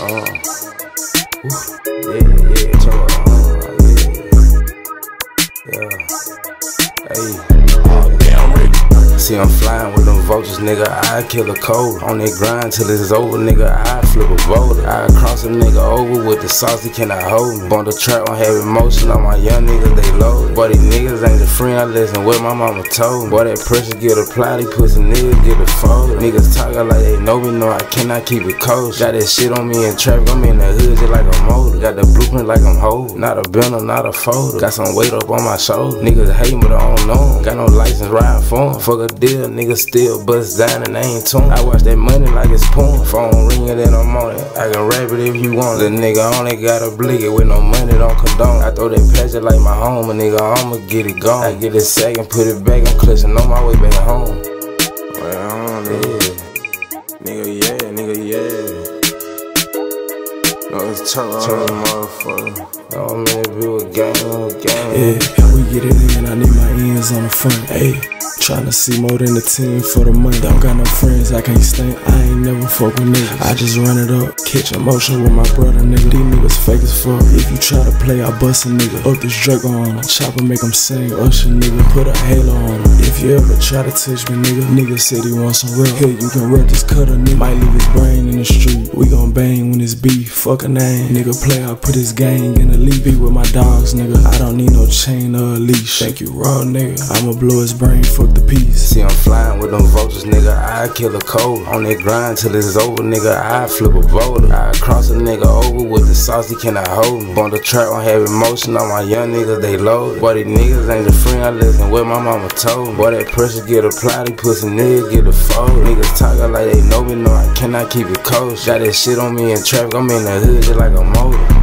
Uh, yeah, yeah, chill out. Yeah, yeah. Hey. See, I'm flying with them vultures, nigga. I kill a cold. On that grind till it's over, nigga. I flip a boulder. I cross a nigga over with the sauce, he cannot hold me. Bond the trap on heavy motion on my young niggas, they load. Boy, these niggas ain't a friend I listen what my mama told me. Boy, that pressure get applied, these pussy niggas get a fold. Niggas talking like they know me, no, I cannot keep it cold. Got that shit on me in traffic, I'm in the hood just like a motor. Got the blueprint like I'm Hov. Not a bender, not a folder. Got some weight up on my shoulder. Niggas hate me, but I don't know. Got no license riding for 'em. Fuck a deal, niggas still bust down and they ain't tuned. I watch that money like it's porn. Phone ringing, then I'm on it. I can rap it if you want. The nigga only got a blick with no money, don't condone. I throw that pleasure like my home, a nigga, I'ma get it gone. I get it second, put it back, I'm clutching on my way back home. Well, yeah. Nigga, yeah, nigga, yeah. No, it's turn on the motherfucker. Oh man, it be a game, a game. Yeah, we get it in, I need my ends on the front. Hey, tryna see more than the team for the money. Don't got no friends, I can't stand. I ain't never fuck with niggas. I just run it up, catch emotion with my brother, nigga. These niggas fake as fuck. If you try to play, I bust a nigga. Up this drug on him. Chopper make him sing, Usher nigga. Put a halo on him. If you ever try to touch me, nigga, nigga said he want some real. Here, you can rep this cutter, nigga. Might leave his brain in the street. We gon' bang when it's beef. Fuck a name. Nigga play, I put his gang in the league. Be with my dogs, nigga. I don't need no chain or a leash. Thank you, raw nigga. I'ma blow his brain, fuck the piece. See, I'm flying with them vultures, nigga. I kill a cold. On that grind till it's over, nigga. I flip a boulder. I cross a nigga over with the sauce, he cannot hold me. Bond the trap on heavy motion on my young niggas, they load. Boy, these niggas ain't the friend I listen what my mama told me. Boy, that pressure get applied, these pussy niggas get a fold. Niggas talking like they know me, no, I cannot keep it cold. Got that shit on me in traffic, I'm in the hood just like a motor.